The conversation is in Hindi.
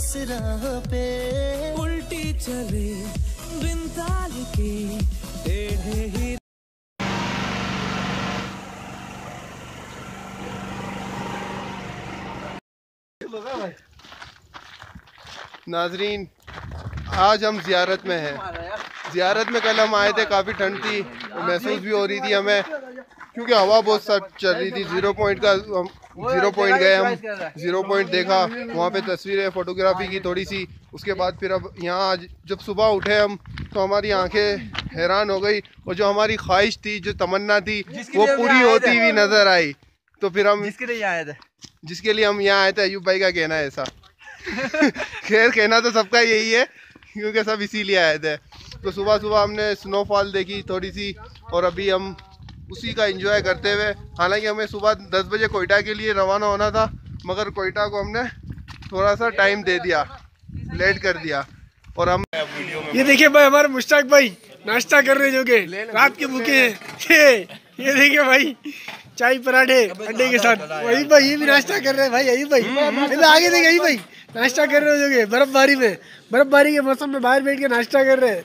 इस राह पे उल्टी चले बिन ताल की टेढ़े ही नाजरीन आज हम जियारत में हैं। जियारत में कल हम आए थे काफ़ी ठंड थी महसूस भी हो रही थी हमें क्योंकि हवा बहुत सख्त चल रही थी। ज़ीरो पॉइंट का हम ज़ीरो पॉइंट गए हम ज़ीरो पॉइंट देखा वहाँ पे तस्वीरें फ़ोटोग्राफी की थोड़ी सी उसके बाद फिर अब यहाँ आज जब सुबह उठे हम तो हमारी आँखें हैरान हो गई और जो हमारी ख्वाहिश थी जो तमन्ना थी वो पूरी होती हुई नज़र आई। तो फिर हम जिसके लिए आए थे। जिसके लिए हम यहाँ आए थे अयूब भाई का कहना है ऐसा। खैर कहना तो सबका यही है क्योंकि सब इसीलिए आए थे। तो सुबह सुबह हमने स्नोफॉल देखी थोड़ी सी और अभी हम उसी का एंजॉय करते हुए हालाँकि हमें सुबह दस बजे कोयटा के लिए रवाना होना था मगर कोयटा को हमने थोड़ा सा टाइम दे दिया लेट कर दिया। और हम ये देखिए भाई हमारे मुश्ताक भाई नाश्ता कर रहे जो के रात के भूखे हैं। ये देखिए भाई चाय पराठे अंडे के साथ। वही भाई ये भी नाश्ता कर रहे हैं भाई यही भाई। इधर आगे देखे यही भाई नाश्ता कर रहे हो जो बर्फबारी में बर्फबारी के मौसम में बाहर बैठ के नाश्ता कर रहे हैं।